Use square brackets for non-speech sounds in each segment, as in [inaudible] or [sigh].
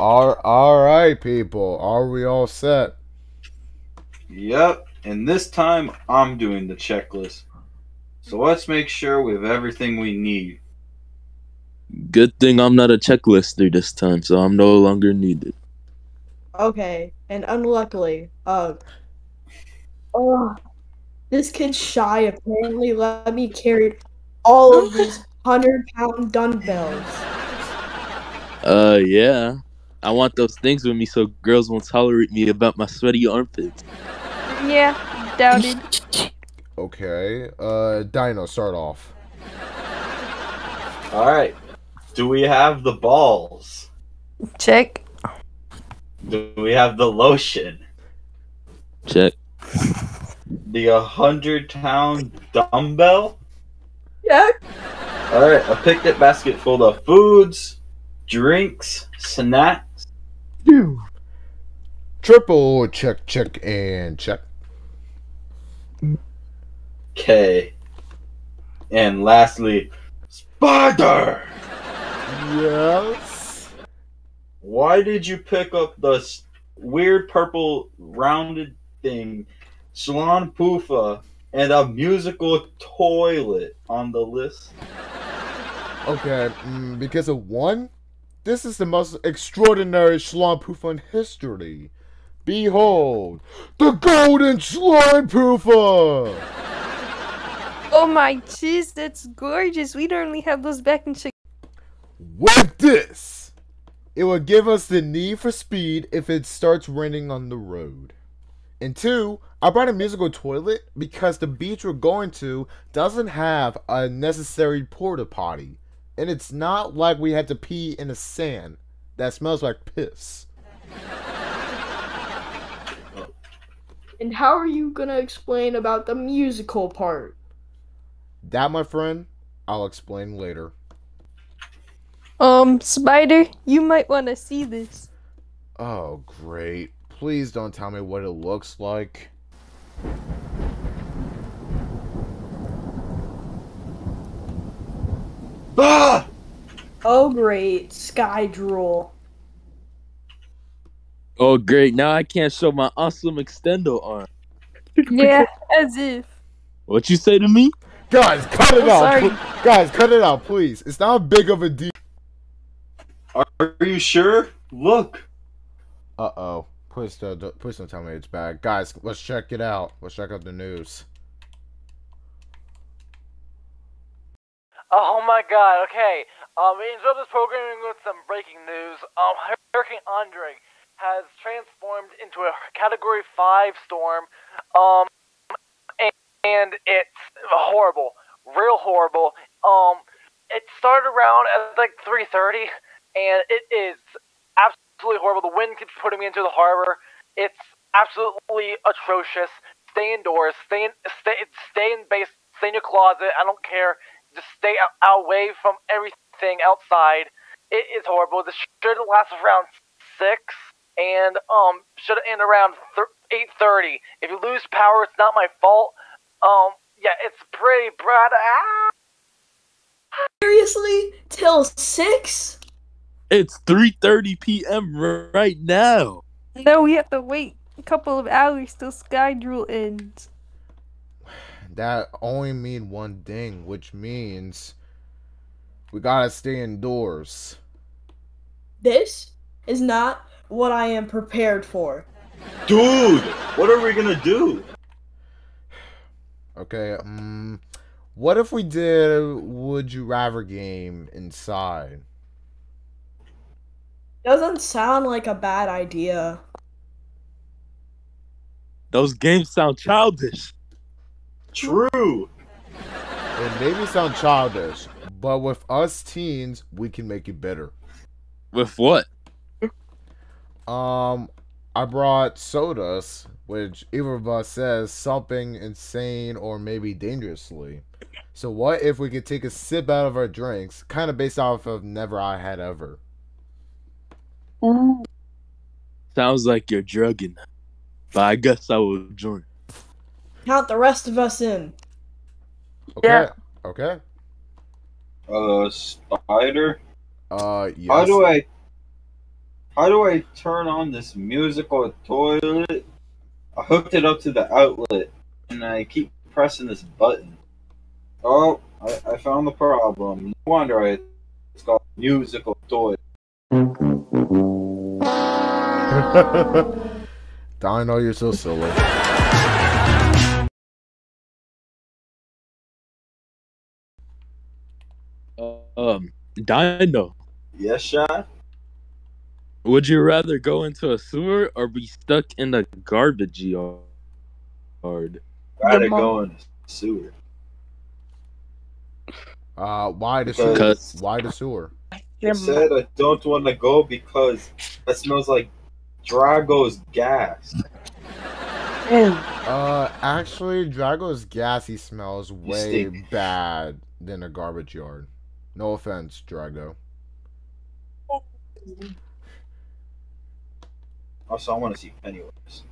All, all right, people. Are we all set? Yep, and this time I'm doing the checklist. So let's make sure we have everything we need. Good thing I'm not a checklister this time, so I'm no longer needed. Okay, and unluckily, uh, oh, this kid shy apparently let me carry all of these [laughs] hundred pound dumbbells. Uh, yeah. I want those things with me so girls won't tolerate me about my sweaty armpits. Yeah, doubted. [laughs] Okay. Uh, Dino, start off. All right. Do we have the balls? Check. Do we have the lotion? Check. The 100 pound dumbbell? Yeah. All right, a picnic basket full of foods, drinks, snacks. Triple check, check, and check. Okay. And lastly, spider. Yes. Why did you pick up the weird purple rounded thing, Shalon Poofa, and a musical toilet on the list? Okay, mm, because of one, this is the most extraordinary Slime Poofa in history. Behold, the Golden Slime Poofa! [laughs] Oh my jeez, that's gorgeous. We don't only have those back in Chicago. With this, it will give us the need for speed if it starts raining on the road. And two, I brought a musical toilet because the beach we're going to doesn't have a necessary porta potty. And it's not like we had to pee in the sand that smells like piss. And how are you gonna explain about the musical part? That, my friend, I'll explain later. Um, Spider, you might want to see this. Oh, great. Please don't tell me what it looks like. Ah! Oh great, sky drool. Oh, great. Now I can't show my awesome extendo arm. [laughs] Yeah, as if. What you say to me? Guys, cut it Oh, out. sorry. Guys, cut it out, please. It's not big of a deal. Are, are you sure? Look. Uh oh. Please don't, don't- please don't tell me it's bad. Guys, let's check it out. Let's check out the news. Oh my god, okay. Um, we interrupt this programming with some breaking news. Um, Hurricane Andre has transformed into a Category 5 storm. Um, and, and it's horrible. Real horrible. Um, it started around at like 3.30, and it is absolutely horrible. The wind keeps putting me into the harbor. It's absolutely atrocious. Stay indoors. Stay in, stay, stay in base. Stay in your closet. I don't care just stay out, away from everything outside. It is horrible. This should last around six, and um, should end around eight thirty. If you lose power, it's not my fault. Um, yeah, it's pretty bad. Ah! Seriously? Till six? It's 3:30 p.m. right now. No, we have to wait a couple of hours till Sky Drool ends. That only mean one thing, which means we gotta stay indoors. This is not what I am prepared for. Dude, what are we gonna do? Okay, um, what if we did a would you rather game inside? Doesn't sound like a bad idea. Those games sound childish. True. It maybe sound childish, but with us teens, we can make it better. With what? Um, I brought sodas, which either of us says something insane or maybe dangerously. So what if we could take a sip out of our drinks, kind of based off of Never I Had Ever? Sounds like you're drugging. But I guess I will join. Count the rest of us in. Okay. Yeah. Okay. Uh, spider. Uh, yes. How do I? How do I turn on this musical toilet? I hooked it up to the outlet, and I keep pressing this button. Oh, I, I found the problem. No wonder I, it's called musical toilet. [laughs] Dino, you're so silly. Um, Dino, Yes, Sean. would you rather go into a sewer or be stuck in the garbage yard? Gotta mom- go in the sewer. Uh, why the Because- sewer? Why the sewer? I said I don't want to go because that smells like Drago's gas. Uh, actually, Drago's gassy smells way bad than a garbage yard. No offense, Drago. Also, I want to see Pennywise.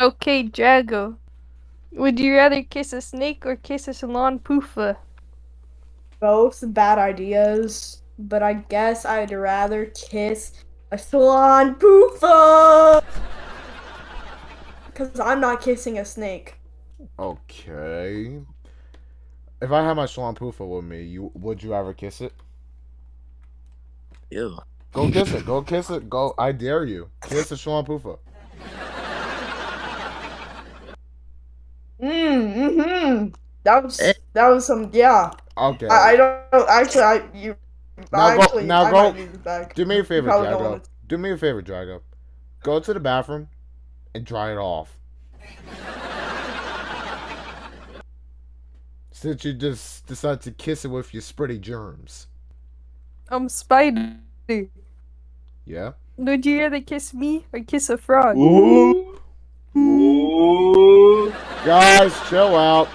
Okay, Drago. Would you rather kiss a snake or kiss a salon poofa? Both bad ideas, but I guess I'd rather kiss a salon poofa. [laughs] Because I'm not kissing a snake. Okay. If I had my Shalom Pufa with me, you would you ever kiss it? Ew. Go kiss it. Go [laughs] kiss it. Go. I dare you. Kiss a Shalom Pufa. Mm, mm-hmm. That was Eh. that was some yeah. Okay. I, I don't actually I you Now go- actually now I go- might back. Do me a favor, don't Drago. Do me a favor, Drago. Go to the bathroom and dry it off. Since you just decided to kiss it with your spready germs. I'm Spider. Yeah? Would you rather kiss me or kiss a frog? Ooh. Ooh. Guys, chill out.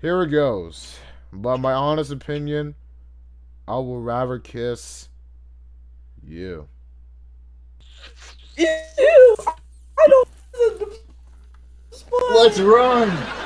Here it goes. By my honest opinion, I will rather kiss you. Ew, I don't. Let's run.